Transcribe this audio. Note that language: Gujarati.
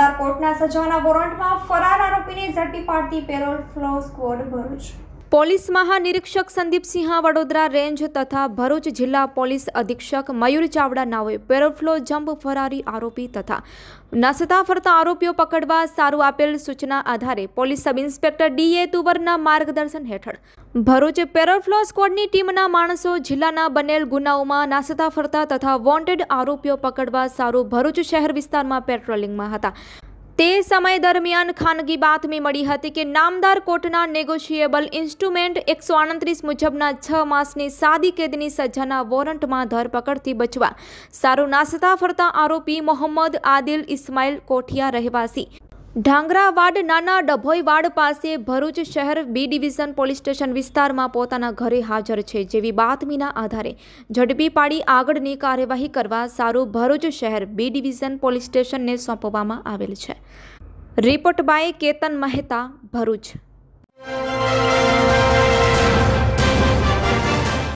મામલતદાર કોર્ટના સજાના વોરંટમાં ફરાર આરોપીને ઝડપી પાડતી parole furlough squad Bharuch. Police મહાનિરીક્ષક Sandipsinh Vadodara range તથા ભરૂચ જિલ્લા પોલીસ અધિક્ષક મયુર ચાવડા નાઓએ પેરોફ્લો જમ્પ ફરારી આરોપી તથા નાસતા ફરતા આરોપીઓ પકડવા સારું આપેલ સૂચના આધારે police sub inspector D A તુવરના માર્ગદર્શન હેઠળ ભરૂચ પેરોફ્લો સ્કવોડની ટીમના માણસો જિલ્લાના બનેલ ગુનાઓમાં નાસતા ફરતા તથા વોન્ટેડ આરોપીઓ પકડવા સારું ભરૂચ શહેર વિસ્તારમાં પેટ્રોલિંગમાં હતા. તે સમય દરમિયાન ખાનગી બાતમી મળી હતી કે નામદાર કોર્ટના નેગોશિયેબલ ઇન્સ્ટ્રુમેન્ટ એકસો આડત્રીસ મુજબના છ માસની સાદી કેદની સજાના વોરંટમાં ધરપકડથી બચવા સારું નાસતા ફરતા આરોપી મોહમ્મદ આદિલ ઇસ્માઇલ કોઠિયા રહેવાસી. ઢાંગરાવાડ નાના ડભોઈવાડ પાસે ભરૂચ શહેર બી ડિવિઝન પોલીસ સ્ટેશન વિસ્તારમાં પોતાના ઘરે હાજર છે, જેવી બાતમીના આધારે ઝડપી પાડી આગળની કાર્યવાહી કરવા સારું ભરૂચ શહેર બી ડિવિઝન પોલીસ સ્ટેશનને સોંપવામાં આવેલ છે. Report by Ketan Mehta, Bharuch.